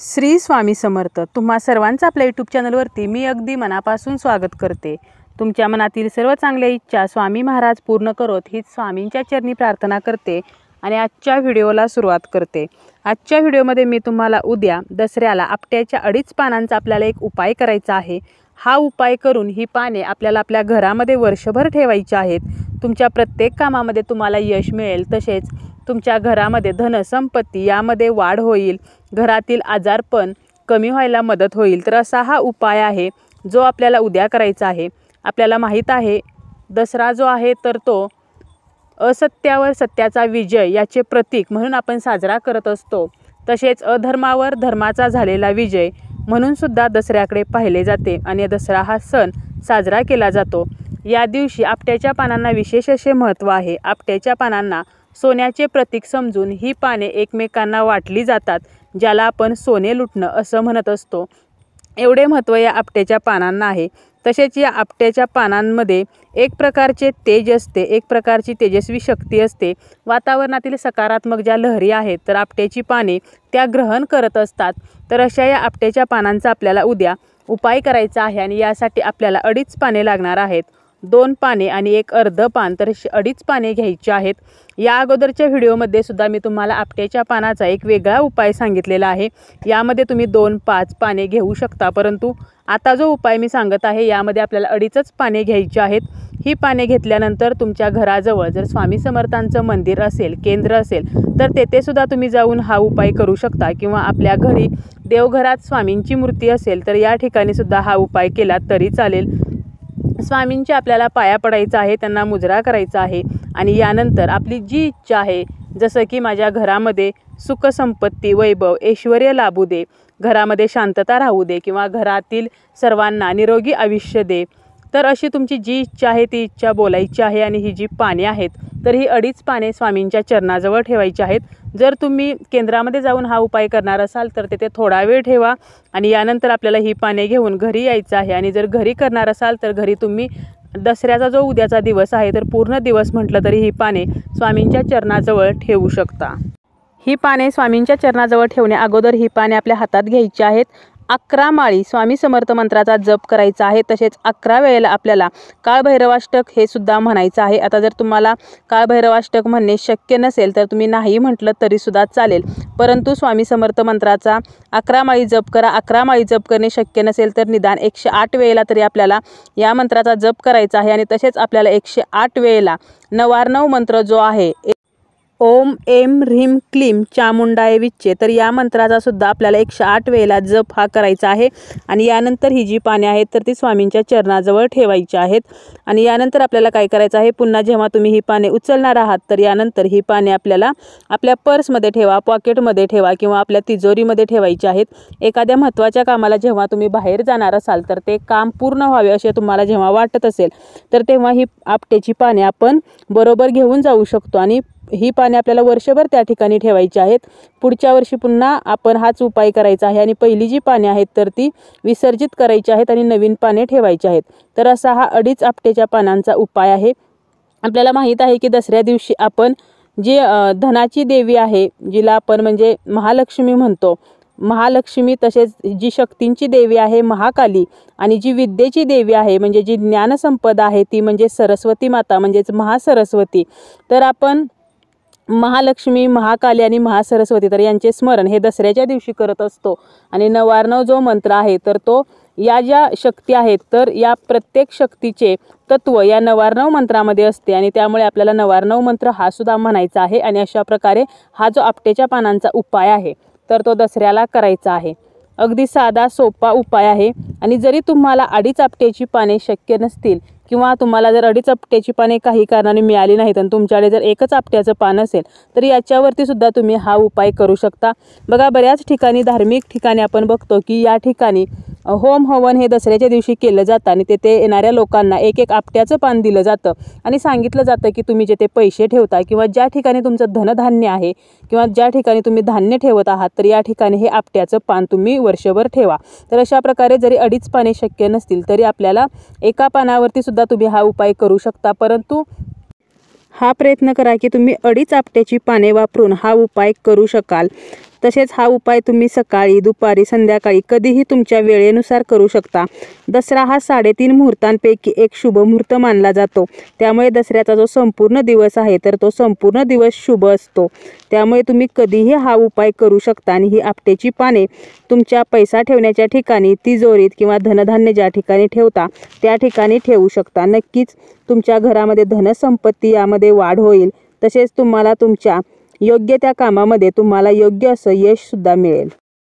श्री स्वामी समर्थ. तुम्हा सर्वांचं आपल्या यूट्यूब चॅनलवरती मी अगदी मनापासून स्वागत करते. तुमच्या मनातील सर्व चांगल्या इच्छा स्वामी महाराज पूर्ण करोत हीच स्वामींच्या चरणी प्रार्थना करते आणि आजच्या व्हिडिओला सुरुवात करते. आजच्या व्हिडिओमध्ये मी तुम्हाला उद्या दसऱ्याला आपट्याच्या अडीच पानांचा आपल्याला एक उपाय करायचा आहे. हा उपाय करून ही पाने आपल्याला आपल्या घरामध्ये वर्षभर ठेवायची आहेत. तुमच्या प्रत्येक कामामध्ये तुम्हाला यश मिळेल. तसेच तुमच्या घरामध्ये धनसंपत्ती यामध्ये वाढ होईल. घरातील आजारपण कमी व्हायला मदत होईल. तर असा हा उपाय आहे जो आपल्याला उद्या करायचा आहे. आपल्याला माहीत आहे दसरा जो आहे तर तो असत्यावर सत्याचा विजय याचे प्रतीक म्हणून आपण साजरा करत असतो. तसेच अधर्मावर धर्माचा झालेला विजय म्हणूनसुद्धा दसऱ्याकडे पाहिले जाते आणि दसरा हा सण साजरा केला जातो. या दिवशी आपट्याच्या पानांना विशेष असे महत्त्व आहे. आपट्याच्या पानांना सोन्याचे प्रतीक समजून ही पाने एकमेकांना वाटली जातात ज्याला आपण सोने लुटणं असं म्हणत असतो. एवढे महत्त्व या आपट्याच्या पानांना आहे. तसेच या आपट्याच्या पानांमध्ये एक प्रकारचे तेज असते एक प्रकारची तेजस्वी शक्ती असते. वातावरणातील सकारात्मक ज्या लहरी आहेत तर आपट्याची पाने त्या ग्रहण करत असतात. तर अशा या आपट्याच्या पानांचा आपल्याला उद्या उपाय करायचा आहे आणि यासाठी आपल्याला अडीच पाने लागणार आहेत. दोन पाने आणि एक अर्ध पान तर अडीच पाने घ्यायची आहेत. या अगोदरच्या व्हिडिओमध्ये सुद्धा मी तुम्हाला आपट्याच्या पानाचा एक वेगळा उपाय सांगितलेला आहे. यामध्ये तुम्ही दोन पाच पाने घेऊ शकता. परंतु आता जो उपाय मी सांगत आहे यामध्ये आपल्याला अडीचच पाने घ्यायची आहेत. ही पाने घेतल्यानंतर तुमच्या घराजवळ जर स्वामी समर्थांचं मंदिर असेल केंद्र असेल तर तेथे सुद्धा तुम्ही जाऊन हा उपाय करू शकता. किंवा आपल्या घरी देवघरात स्वामींची मूर्ती असेल तर या ठिकाणी सुद्धा हा उपाय केला तरी चालेल. स्वामींची आपल्याला पाया पडायचा आहे त्यांना मुजरा करायचा आहे आणि यानंतर आपली जी इच्छा आहे जसं की माझ्या घरामध्ये सुखसंपत्ती वैभव ऐश्वर लाभू दे घरामध्ये शांतता राहू दे किंवा घरातील सर्वांना निरोगी आयुष्य दे तर अशी तुमची जी इच्छा आहे ती इच्छा बोलायची आहे आणि ही जी पाने आहेत तर ही अडीच पाने स्वामींच्या चरणाजवळ ठेवायची आहेत. जर तुम्ही केंद्रामध्ये जाऊन हा उपाय करणार असाल तर तेथे थोडा वेळ ठेवा आणि यानंतर आपल्याला ही पाने घेऊन घरी यायचं आहे. आणि जर घरी करणार असाल तर घरी तुम्ही दसऱ्याचा जो उद्याचा दिवस आहे तर पूर्ण दिवस म्हटलं तरी ही पाने स्वामींच्या चरणाजवळ ठेवू शकता. ही पाने स्वामींच्या चरणाजवळ ठेवण्या अगोदर ही पाने आपल्या हातात घ्यायची आहेत. अकरा माळी स्वामी समर्थ मंत्राचा जप करायचा आहे. तसेच अकरा वेळेला आपल्याला काळभैरवाष्टक हे सुद्धा म्हणायचं आहे. आता जर तुम्हाला काळभैरवाष्टक म्हणणे शक्य नसेल तर तुम्ही नाही म्हटलं तरीसुद्धा चालेल. परंतु स्वामी समर्थ मंत्राचा अकरा माळी जप करा. अकरा माळी जप करणे शक्य नसेल तर निदान एकशे आठ वेळेला तरी आपल्याला या मंत्राचा जप करायचा आहे. आणि तसेच आपल्याला एकशे आठ वेळेला नवार्णव मंत्र जो आहे ओम एम ह्रीम क्लीम चामुंडाय विच्चे. तर या मंत्राचा सुद्धा आपल्याला एकशे आठ वेळेला जप हा करायचा आहे. आणि यानंतर ही जी पाने आहेत तर ती स्वामींच्या चरणाजवळ ठेवायची आहेत. आणि यानंतर आपल्याला काय करायचं आहे पुन्हा जेव्हा तुम्ही ही पाने उचलणार आहात तर यानंतर ही पाने आपल्याला आपल्या पर्समध्ये ठेवा पॉकेटमध्ये ठेवा किंवा आपल्या तिजोरीमध्ये ठेवायची आहेत. एखाद्या महत्त्वाच्या कामाला जेव्हा तुम्ही बाहेर जाणार असाल तर ते काम पूर्ण व्हावे असे तुम्हाला जेव्हा वाटत असेल तर तेव्हा ही आपट्याची पाने आपण बरोबर घेऊन जाऊ शकतो. आणि ही पाने आपल्याला वर्षभर त्या ठिकाणी ठेवायची आहेत. पुढच्या वर्षी पुन्हा आपण हाच उपाय करायचा आहे आणि पहिली जी पाने आहेत तर ती विसर्जित करायची आहेत आणि नवीन पाने ठेवायची आहेत. तर असा हा अडीच आपटेच्या पानांचा उपाय आहे. आपल्याला माहीत आहे की दसऱ्या दिवशी आपण जी धनाची देवी आहे जिला आपण म्हणजे महालक्ष्मी म्हणतो. महालक्ष्मी तसेच जी शक्तींची देवी आहे महाकाली आणि जी विद्येची देवी आहे म्हणजे जी ज्ञानसंपदा आहे ती म्हणजे सरस्वती माता म्हणजेच महासरस्वती. तर आपण महालक्ष्मी महाकाली आणि महासरस्वती तर यांचे स्मरण हे दसऱ्याच्या दिवशी करत असतो. आणि नवार्णव जो मंत्र आहे तर तो या ज्या शक्ती आहेत तर या प्रत्येक शक्तीचे तत्व या नवार्णव मंत्रामध्ये असते. आणि त्यामुळे आपल्याला नवार्णव मंत्र हा सुद्धा म्हणायचा आहे. आणि अशा प्रकारे हा जो आपटेच्या पानांचा उपाय आहे तर तो दसऱ्याला करायचा आहे. अगदी साधा सोपा उपाय आहे. आणि जरी तुम्हाला अडीच आपट्याची पाने शक्य नसतील किंवा तुम्हाला जर अडीच आपट्याची पाने काही कारणाने मिळाली नाहीत आणि तुमच्याकडे जर एकच आपट्याचं पान असेल तर याच्यावरती सुद्धा तुम्ही हा उपाय करू शकता. बघा बऱ्याच ठिकाणी धार्मिक ठिकाणी आपण बघतो की या ठिकाणी होम हवन हे दसऱ्याच्या दिवशी केलं जातं आणि तेथे येणाऱ्या लोकांना एक एक आपट्याचं पान दिलं जातं. आणि सांगितलं जातं की तुम्ही जेथे पैसे ठेवता किंवा ज्या ठिकाणी तुमचं धनधान्य आहे किंवा ज्या ठिकाणी तुम्ही धान्य ठेवत आहात तर या ठिकाणी हे आपट्याचं पान तुम्ही वर्षभर ठेवा. तर अशा प्रकारे जरी अडीच पाने शक्य नसतील तरी आपल्याला एका पानावरती सुद्धा तुम्ही हा उपाय करू शकता. परंतु हा प्रयत्न करा की तुम्ही अडीच आपट्याची पाने वापरून हा उपाय करू शकाल. तसेच हा उपाय तुम्ही सकाळी दुपारी संध्याकाळी कधीही तुमच्या वेळेनुसार करू शकता. दसरा हा साडेतीन मुहूर्तांपैकी एक शुभ मुहूर्त मानला जातो. त्यामुळे दसऱ्याचा जो संपूर्ण दिवस आहे तर तो संपूर्ण दिवस शुभ असतो. त्यामुळे तुम्ही कधीही हा उपाय करू शकता आणि ही आपटेची पाने तुमच्या पैसा ठेवण्याच्या ठिकाणी तिजोरीत किंवा धनधान्य ज्या ठिकाणी ठेवता त्या ठिकाणी ठेवू शकता. नक्कीच तुमच्या घरामध्ये धनसंपत्ती यामध्ये वाढ होईल. तसेच तुम्हाला तुमच्या योग्य त्या कामामध्ये तुम्हाला योग्य असं यश सुद्धा मिळेल.